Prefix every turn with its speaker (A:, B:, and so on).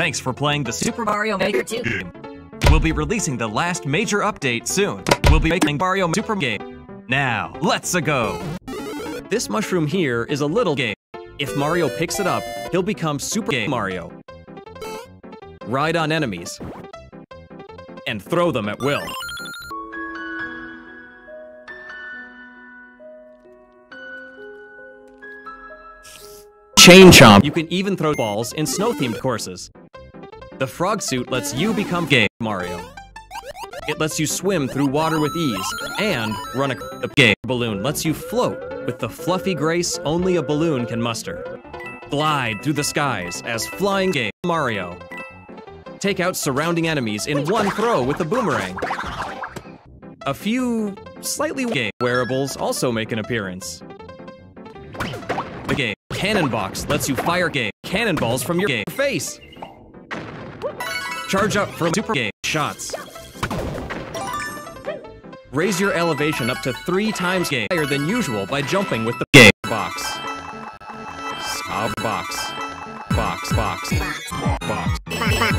A: Thanks for playing the Super Mario Maker 2 game. We'll be releasing the last major update soon. We'll be making Mario Super game. Now, let's -a go! This mushroom here is a little game. If Mario picks it up, he'll become Super Game Mario. Ride on enemies. And throw them at will. Chain Chomp. You can even throw balls in snow-themed courses. The frog suit lets you become Game Mario. It lets you swim through water with ease, and run a, game balloon lets you float with the fluffy grace only a balloon can muster. Glide through the skies as flying game Mario. Take out surrounding enemies in one throw with a boomerang. A few slightly game wearables also make an appearance. The game Cannon Box lets you fire game cannonballs from your game face. Charge up for super game shots. Raise your elevation up to three times game higher than usual by jumping with the game box. Box. Box, box. Box, box.